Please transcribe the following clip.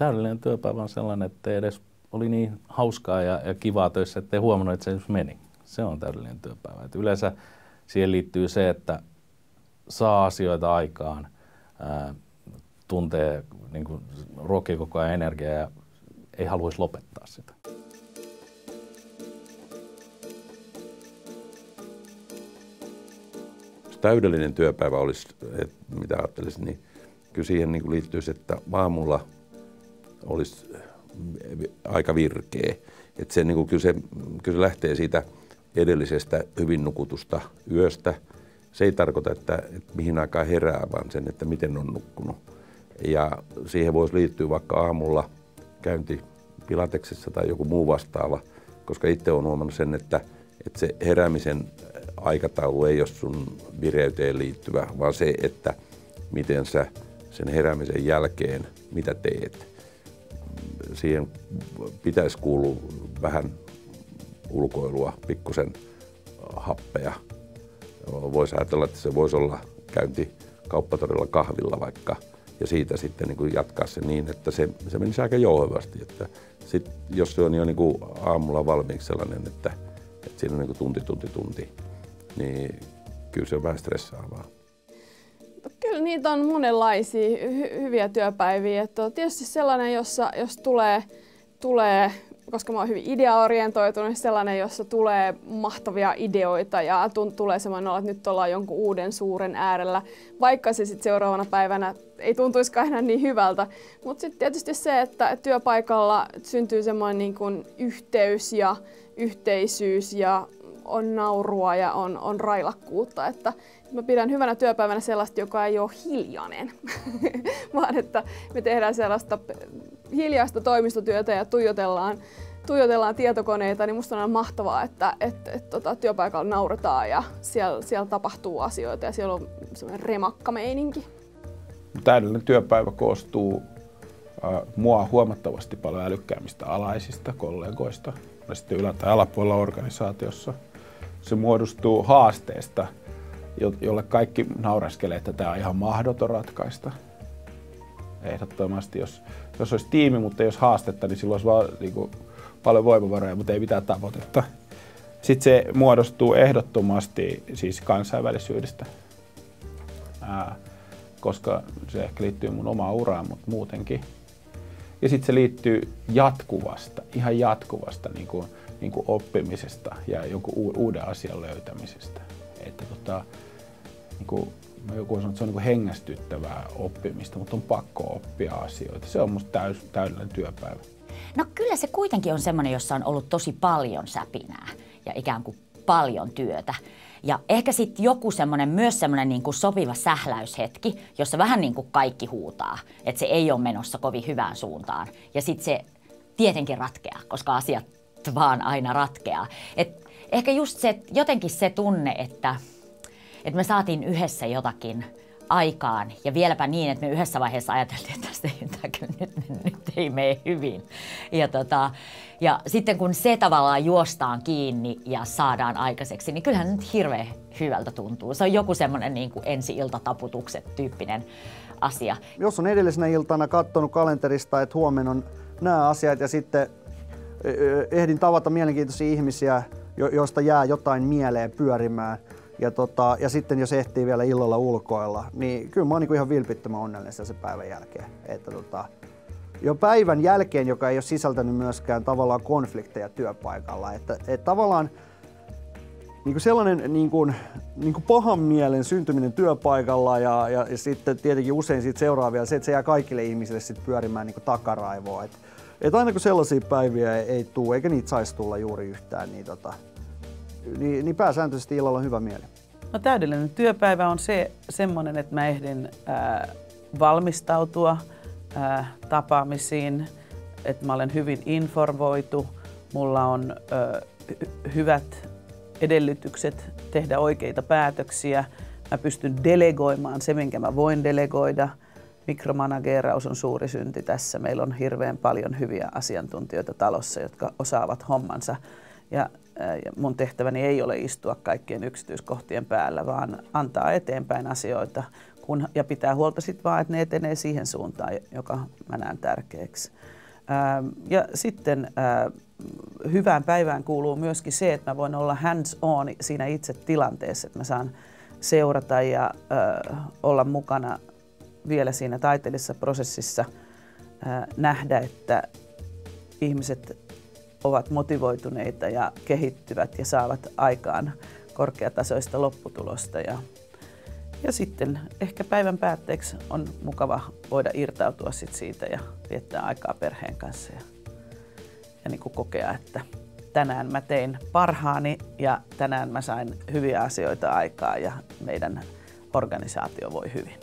täydellinen työpäivä on sellainen, että edes oli niin hauskaa ja, ja kivaa töissä, että ei huomannut, että se meni. Se on täydellinen työpäivä. Et yleensä siihen liittyy se, että saa asioita aikaan, ää, tuntee, niin kuin, ruokkii koko ajan energiaa ja ei haluaisi lopettaa sitä. täydellinen työpäivä olisi, että mitä ajattelisin, niin kyllä siihen niin liittyy se, että aamulla olisi aika virkeä. Että se, niin kuin, kyllä, se, kyllä se lähtee siitä edellisestä hyvin nukutusta yöstä. Se ei tarkoita, että, että mihin aikaan herää, vaan sen, että miten on nukkunut. Ja siihen voisi liittyä vaikka aamulla käynti pilateksessa tai joku muu vastaava, koska itse olen huomannut sen, että, että se heräämisen aikataulu ei ole sun vireyteen liittyvä, vaan se, että miten sä sen heräämisen jälkeen, mitä teet. Siihen pitäisi kuulua vähän ulkoilua, pikkusen happea. Voisi ajatella, että se voisi olla käynti kauppatorilla kahvilla vaikka, ja siitä sitten niin kuin jatkaa se niin, että se, se menisi aika jouhevasti. Että sit, jos se on jo niin kuin aamulla valmiiksi sellainen, että, että siinä on niin kuin tunti, tunti, tunti, niin kyllä se on vähän stressaavaa. Kyllä niitä on monenlaisia hy- hyviä työpäiviä. Että tietysti sellainen, jossa jos tulee, tulee koska mä oon hyvin ideaorientoitunut, sellainen, jossa tulee mahtavia ideoita ja tunt, tulee semmoinen että nyt ollaan jonkun uuden suuren äärellä, vaikka se sitten seuraavana päivänä ei tuntuisikaan enää niin hyvältä. Mutta sitten tietysti se, että työpaikalla syntyy semmoinen niin kuin yhteys ja yhteisyys ja on naurua ja on, on railakkuutta. Että mä pidän hyvänä työpäivänä sellaista, joka ei ole hiljainen, vaan että me tehdään sellaista hiljaista toimistotyötä ja tuijotellaan, tuijotellaan tietokoneita, niin musta on mahtavaa, että et, et, tota, työpaikalla nauretaan ja siellä, siellä tapahtuu asioita ja siellä on semmoinen remakka meininki. Täydellinen työpäivä koostuu äh, mua huomattavasti paljon älykkäämmistä alaisista kollegoista, sitten ylä- tai alapuolella organisaatiossa – se muodostuu haasteesta, jolle kaikki nauraskelee, että tämä on ihan mahdoton ratkaista. Ehdottomasti, jos, jos olisi tiimi, mutta jos haastetta, niin silloin olisi vaan niin kuin, paljon voimavaroja, mutta ei mitään tavoitetta. Sitten se muodostuu ehdottomasti siis kansainvälisyydestä, Ää, koska se ehkä liittyy mun omaan uraan, mutta muutenkin. Ja sitten se liittyy jatkuvasta, ihan jatkuvasta niin kuin niin kuin oppimisesta ja joku uuden asian löytämisestä. Että tota, niin kuin, joku on sanonut, että se on niin hengästyttävää oppimista, mutta on pakko oppia asioita. Se on musta täys, täydellinen työpäivä. No kyllä se kuitenkin on semmoinen, jossa on ollut tosi paljon säpinää ja ikään kuin paljon työtä. Ja ehkä sitten joku semmoinen, myös semmoinen niin kuin sopiva sähläyshetki, jossa vähän niin kuin kaikki huutaa, että se ei ole menossa kovin hyvään suuntaan. Ja sitten se tietenkin ratkeaa, koska asiat vaan aina ratkeaa. Et ehkä just se, jotenkin se tunne, että, että me saatiin yhdessä jotakin aikaan ja vieläpä niin, että me yhdessä vaiheessa ajateltiin, että tästä ei, nyt, nyt ei mene hyvin. Ja, tota, ja sitten kun se tavallaan juostaan kiinni ja saadaan aikaiseksi, niin kyllähän nyt hirveän hyvältä tuntuu. Se on joku semmoinen niin kuin ensi-iltataputukset tyyppinen asia. Jos on edellisenä iltana katsonut kalenterista, että huomenna on nämä asiat ja sitten ehdin tavata mielenkiintoisia ihmisiä, joista jää jotain mieleen pyörimään. Ja, tota, ja sitten jos ehtii vielä illalla ulkoilla, niin kyllä mä oon niin ihan vilpittömän onnellinen sen päivän jälkeen. Että tota, jo päivän jälkeen, joka ei ole sisältänyt myöskään tavallaan konflikteja työpaikalla. Että, että tavallaan niin kuin sellainen niin kuin, niin kuin pahan mielen syntyminen työpaikalla ja, ja, ja sitten tietenkin usein siitä seuraa vielä se, että se jää kaikille ihmisille sitten pyörimään niin kuin takaraivoa. Että että aina kun sellaisia päiviä ei, tule, eikä niitä saisi tulla juuri yhtään, niin, tota, niin, niin pääsääntöisesti illalla on hyvä mieli. No täydellinen työpäivä on se semmoinen, että mä ehdin ää, valmistautua ää, tapaamisiin, että mä olen hyvin informoitu, mulla on ää, hyvät edellytykset tehdä oikeita päätöksiä, mä pystyn delegoimaan se, minkä mä voin delegoida – mikromanageeraus on suuri synti tässä. Meillä on hirveän paljon hyviä asiantuntijoita talossa, jotka osaavat hommansa. Ja, ja mun tehtäväni ei ole istua kaikkien yksityiskohtien päällä, vaan antaa eteenpäin asioita, kun, ja pitää huolta sitten vaan, että ne etenee siihen suuntaan, joka mä näen tärkeäksi. Ja sitten ää, hyvään päivään kuuluu myöskin se, että mä voin olla hands on siinä itse tilanteessa, että mä saan seurata ja olla mukana vielä siinä taiteellisessa prosessissa, nähdä, että ihmiset ovat motivoituneita ja kehittyvät ja saavat aikaan korkeatasoista lopputulosta. Ja, ja sitten ehkä päivän päätteeksi on mukava voida irtautua sit siitä ja viettää aikaa perheen kanssa ja, ja niin kuin kokea, että tänään mä tein parhaani ja tänään mä sain hyviä asioita aikaa ja meidän organisaatio voi hyvin.